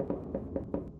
あっ。